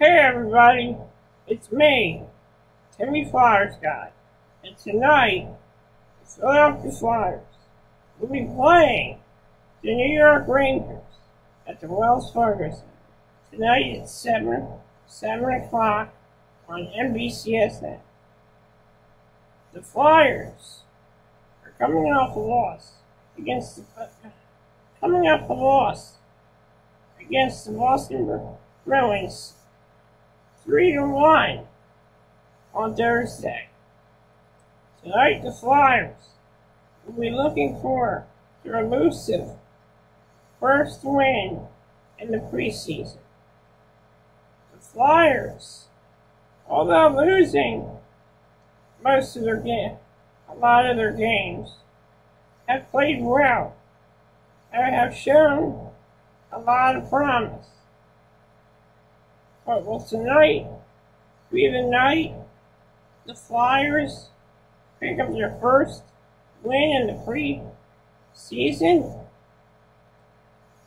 Hey everybody, it's me, Timmy Flyers guy, and tonight the Philadelphia Flyers. Will be playing the New York Rangers at the Wells Fargo Center. Tonight at seven seven o'clock on NBCSN. The Flyers are coming off a loss against the, uh, coming off a loss against the Boston Bruins three to one on Thursday. Tonight, the Flyers will be looking for their elusive first win in the preseason. The Flyers, although losing most of their game, a lot of their games, have played well and have shown a lot of promise. But will tonight be the night the Flyers pick up their first win in the pre-season?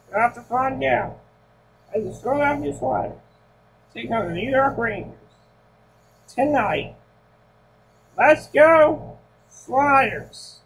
We'll have to find out as the Philadelphia Flyers take on the New York Rangers tonight. Let's go, Flyers!